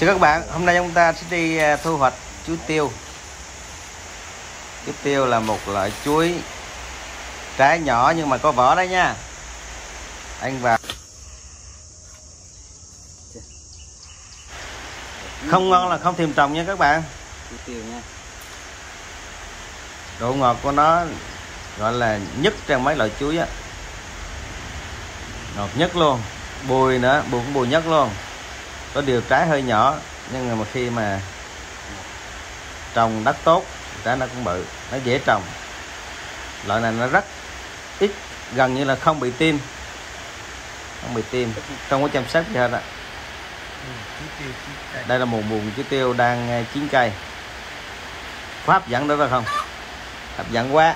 Chào các bạn, hôm nay chúng ta sẽ đi à, thu hoạch chuối tiêu. Chuối tiêu là một loại chuối trái nhỏ nhưng mà có vỏ đấy nha. Anh vào. Không ngon là không thèm trồng nha các bạn. chuối tiêu nha Độ ngọt của nó gọi là nhất trong mấy loại chuối á. Ngọt nhất luôn. Bùi nữa, bùi cũng bùi nhất luôn. Có điều trái hơi nhỏ, nhưng mà khi mà trồng đất tốt, trái nó cũng bự, nó dễ trồng. Loại này nó rất ít, gần như là không bị tim. Không bị tim, không có chăm sóc gì hết ạ đây là một buồng chuối tiêu đang à, chín cây. Có hấp dẫn đó với không? Hấp dẫn quá.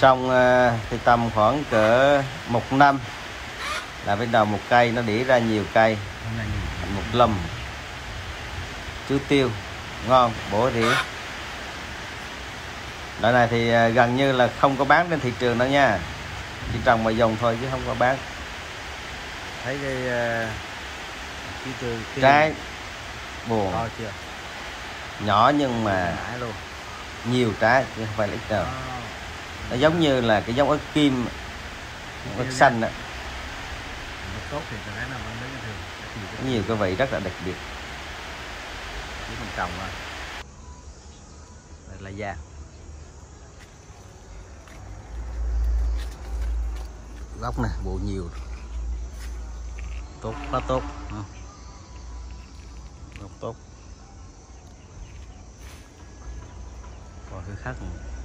Trong ờ, thì tầm khoảng cỡ một năm là bắt đầu một cây nó đĩ ra nhiều cây. Thành một lùm. Chuối tiêu. Ngon bổ rỉa loại này thì ờ, gần như là không có bán trên thị trường đâu nha. Chỉ trồng mà dùng thôi chứ không có bán. Thấy cái chuối tiêu tiêu trái buồn nhỏ nhưng mà nhiều trái chứ không phải là ít đâu nó giống như là cái giống ớt kim ớt xanh nó tốt thì thường. Nhiều cái vị rất là đặc biệt. Chỉ mình trồng thôi đây là da. Gốc nè bộ nhiều. Tốt quá tốt. Gốc tốt. Còn cái khác. nữa.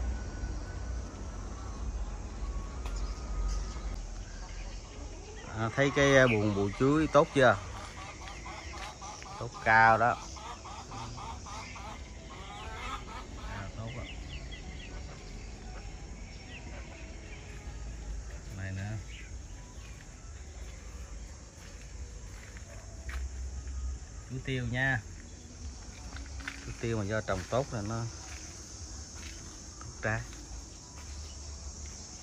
Thấy cái buồn buồng chuối tốt chưa? Tốt cao đó. À, tốt này nữa chuối tiêu nha. Chuối tiêu mà do trồng tốt là nó tốt trái.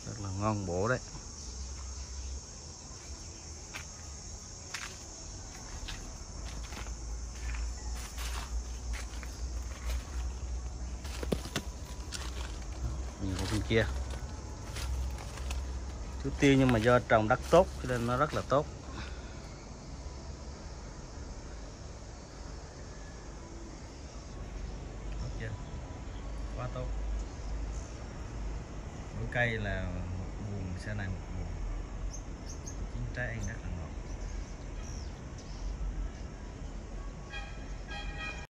Rất là ngon bổ đấy. Bên kia. Chuối tiêu nhưng mà do trồng đất tốt, cho nên nó rất là tốt. Quá tốt. Mỗi cây là một buồng, sau này một buồng. Chín trái ăn rất là